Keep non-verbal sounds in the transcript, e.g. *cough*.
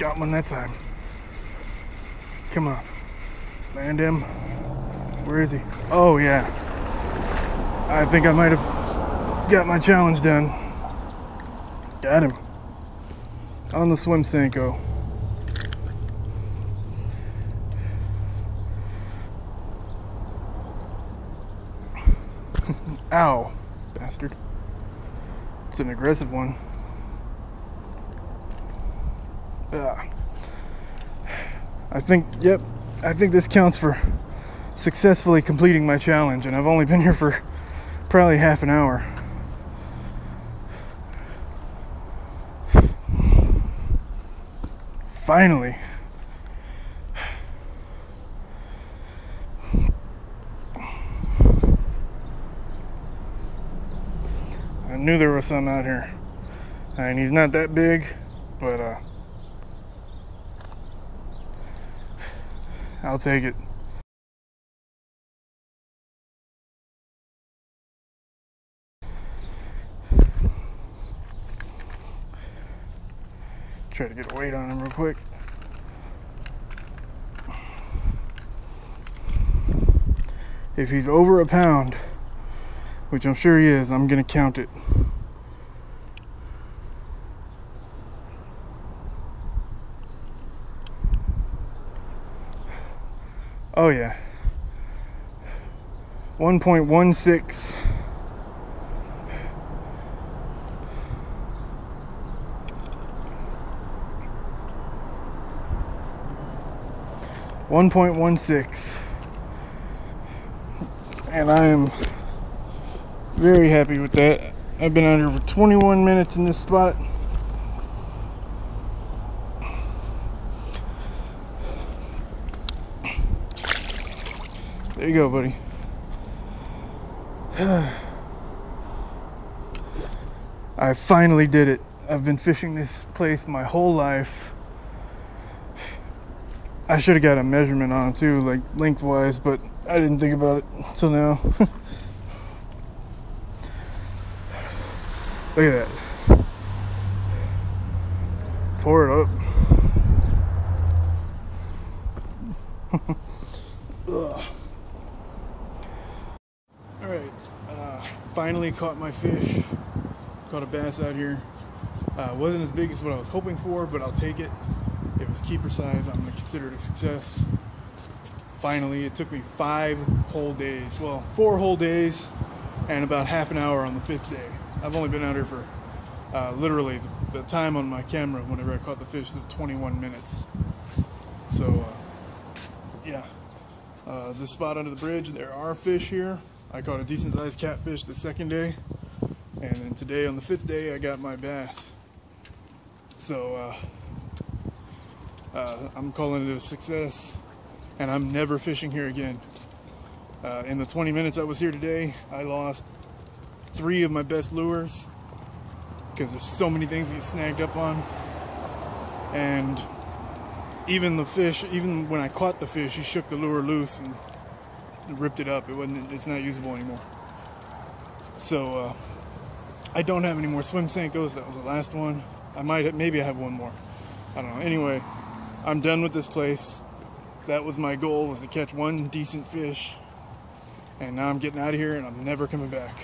Got one that time. Come on. Land him. Where is he? Oh, yeah. I think I might have got my challenge done. Got him. On the swim Senko. Oh. *laughs* Ow, bastard. It's an aggressive one. *sighs* I think, yep, I think this counts for successfully completing my challenge, and I've only been here for probably half an hour. Finally. I knew there was some out here. And he's not that big, but uh I'll take it. Try to get a weight on him real quick. If he's over a pound, which I'm sure he is, I'm gonna count it. Oh yeah. 1.16 1.16 and I am very happy with that. I've been here for 21 minutes in this spot. There you go, buddy. *sighs* I finally did it. I've been fishing this place my whole life. I should have got a measurement on it too, like lengthwise, but I didn't think about it until now. *laughs* Look at that. Tore it up. *laughs* Ugh. Finally caught my fish. Caught a bass out here. Uh, wasn't as big as what I was hoping for, but I'll take it. It was keeper size. I'm gonna consider it a success. Finally, it took me five whole days. Well, four whole days and about half an hour on the fifth day. I've only been out here for uh, literally the, the, time on my camera whenever I caught the fish was 21 minutes. So, uh, yeah. Uh, there's a spot under the bridge. There are fish here. I caught a decent sized catfish the second day. And then today on the fifth day, I got my bass. So, uh, uh, I'm calling it a success, and I'm never fishing here again. Uh, in the 20 minutes I was here today, I lost three of my best lures because there's so many things to get snagged up on. And even the fish, even when I caught the fish, he shook the lure loose and ripped it up. It wasn't, it's not usable anymore. So uh, I don't have any more swim Senkos. That was the last one. I might, Have, maybe I have one more. I don't know. Anyway, I'm done with this place. That was my goal was to catch one decent fish. And now I'm getting out of here and I'm never coming back.